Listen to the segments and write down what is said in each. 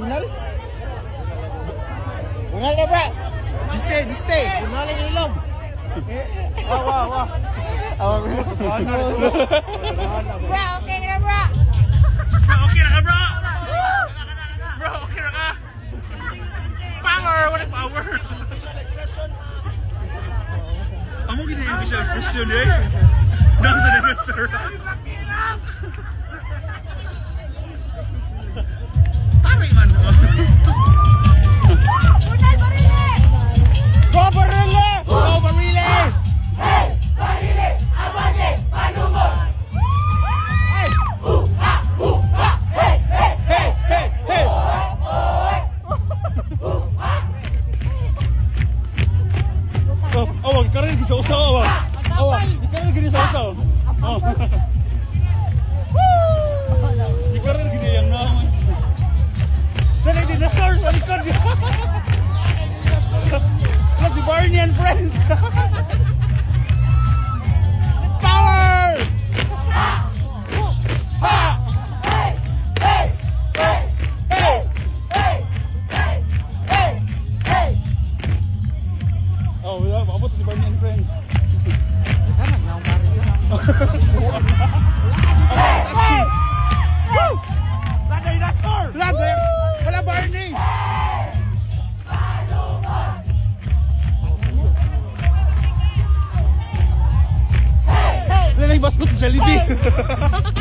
Bunal? Bunal na bra! Just stay, just stay! Bunal ang ilog. Wow, wow, wow. Awag mo. Bro, okay na bro. Bro, okay na ka, bro! Bro, okay na ka! Power! What power? Amo gina yung visual expression eh. Dang sa dinosaur. Parang Sausaw awa. Awa. Ikaw na gini sausaw. Ah! Oh. Ikaw na gini yang naman. Dali dinosaur sa likod. Kasi Barney and friends. Oh, wala, maabot si Barney and friends. Woo! Wala dinosaur! Wala, wala Barney! Wala na yung baskot sa Jollibee.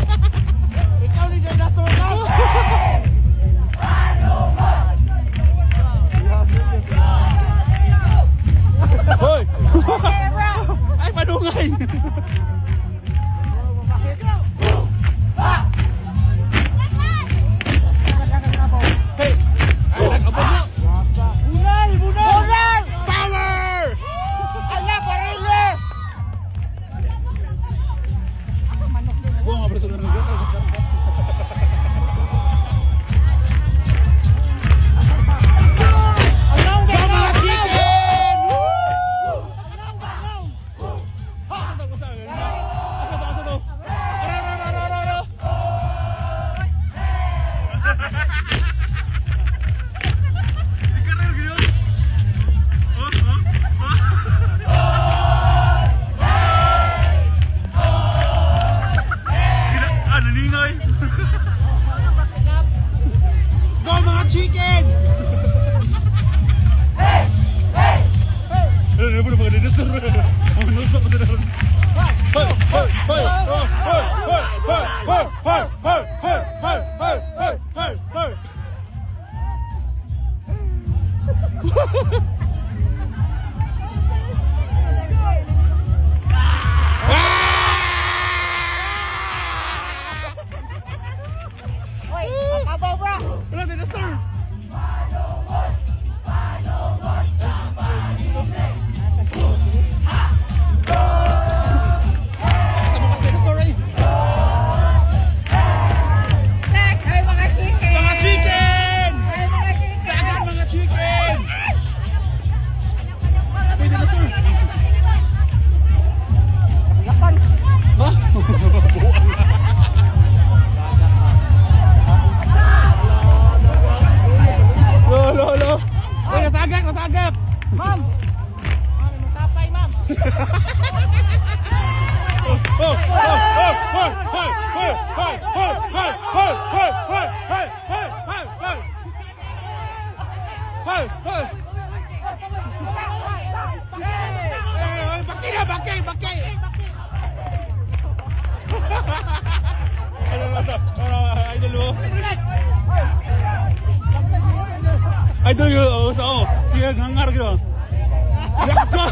Go, mga chicken! Hey! Hey! Hey! Ano ba mga dinosaur? Ang nosok na naroon. Ha ha ha! Idol yun, oo, sa oo. Siya, hangar yun. Yakcha!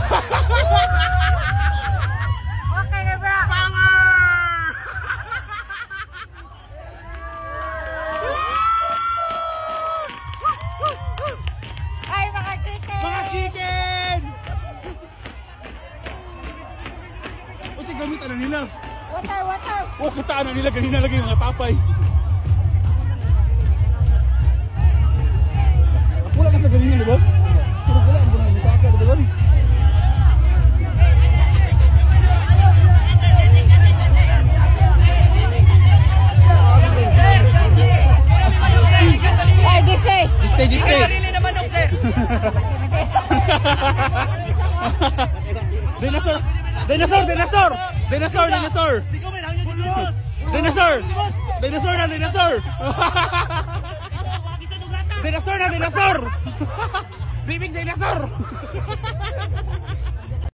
chicken. Kasi gamitan na nila. Water, water. Oh, kataan na nila. Ganina lagi mga papay. Ako kasi na ganina, di ba? Pero wala, ang ganang di ba? Stay, stay. Hindi. Dinosaur! Dinosaur! Dinosaur! Dinosaur! Dinosaur! Dinosaur! Dinosaur na dinosaur! dinosaur na dinosaur! Bibig dinosaur!